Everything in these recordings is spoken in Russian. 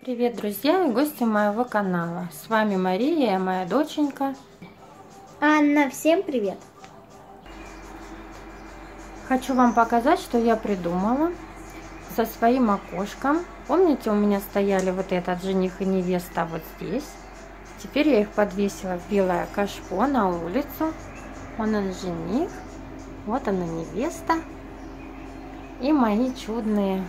Привет, друзья и гости моего канала. С вами Мария моя доченька. Анна, всем привет! Хочу вам показать, что я придумала со своим окошком. Помните, у меня стояли вот этот жених и невеста вот здесь. Теперь я их подвесила в белое кашпо на улицу. Вон он жених, вот она невеста. И мои чудные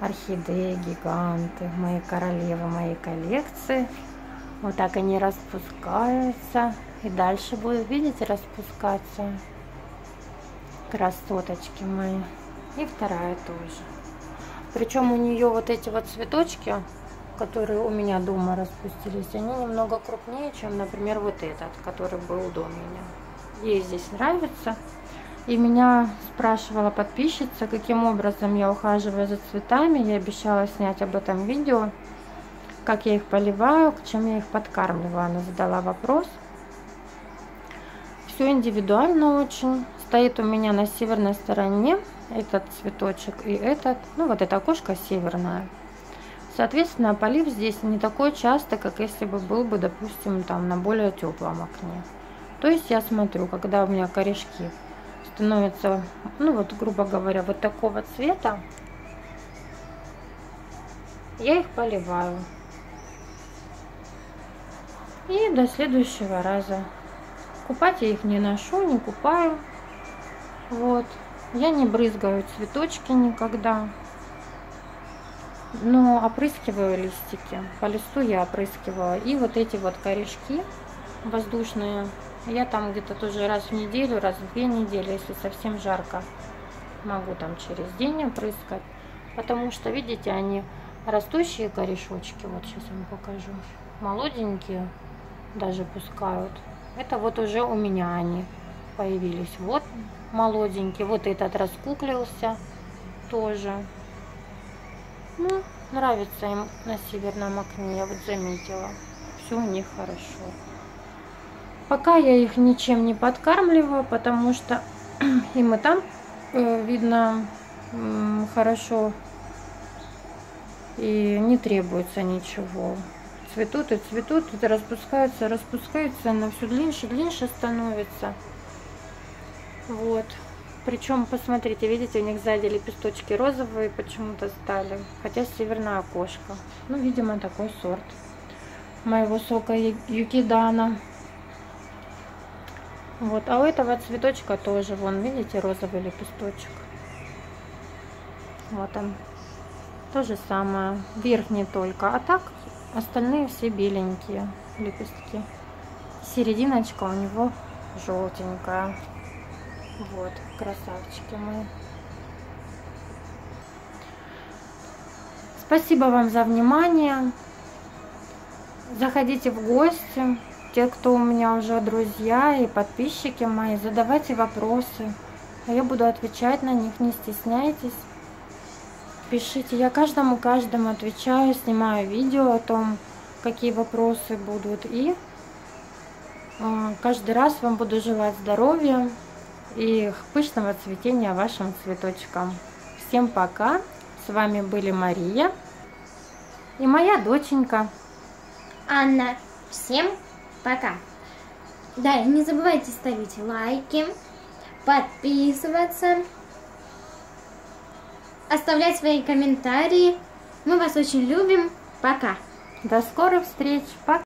орхидеи, гиганты, мои королевы моей коллекции. Вот так они распускаются. И дальше будут, видите, распускаться. Красоточки мои. И вторая тоже. Причем у нее вот эти вот цветочки, которые у меня дома распустились, они немного крупнее, чем, например, вот этот, который был до меня. Ей здесь нравится. И меня спрашивала подписчица, каким образом я ухаживаю за цветами. Я обещала снять об этом видео, как я их поливаю, к чем я их подкармливаю. Она задала вопрос. Все индивидуально очень. Стоит у меня на северной стороне этот цветочек и этот, ну вот эта окошко северная. Соответственно, полив здесь не такой часто, как если бы был бы, допустим, там на более теплом окне. То есть я смотрю, когда у меня корешки становятся, ну вот, грубо говоря, вот такого цвета, я их поливаю. И до следующего раза. Купать я их не ношу, не купаю. Вот. Я не брызгаю цветочки никогда. Но опрыскиваю листики. По листу я опрыскиваю. И вот эти вот корешки воздушные я там где-то тоже раз в неделю, раз в две недели, если совсем жарко, могу там через день опрыскать. Потому что, видите, они растущие корешочки, вот сейчас вам покажу, молоденькие даже пускают. Это вот уже у меня они появились. Вот молоденький, вот этот раскуклился тоже. Ну, нравится им на северном окне, я вот заметила. Все у них хорошо. Пока я их ничем не подкармливаю, потому что им и там э, видно хорошо и не требуется ничего. Цветут и цветут, это распускаются, распускаются, она все длиннее, длиннее становится. Вот. Причем, посмотрите, видите, у них сзади лепесточки розовые почему-то стали. Хотя северное окошко. Ну, видимо, такой сорт моего сока Юкидана. Вот, а у этого цветочка тоже, вон, видите, розовый лепесточек. Вот он. То же самое. Верхний только. А так остальные все беленькие лепестки. Серединочка у него желтенькая. Вот, красавчики мои. Спасибо вам за внимание. Заходите в гости те, кто у меня уже друзья и подписчики мои, задавайте вопросы. А я буду отвечать на них, не стесняйтесь. Пишите, я каждому каждому отвечаю, снимаю видео о том, какие вопросы будут. И э, каждый раз вам буду желать здоровья и пышного цветения вашим цветочкам. Всем пока! С вами были Мария и моя доченька. Анна. Всем пока! Пока. Да, и не забывайте ставить лайки, подписываться, оставлять свои комментарии. Мы вас очень любим. Пока. До скорых встреч. Пока.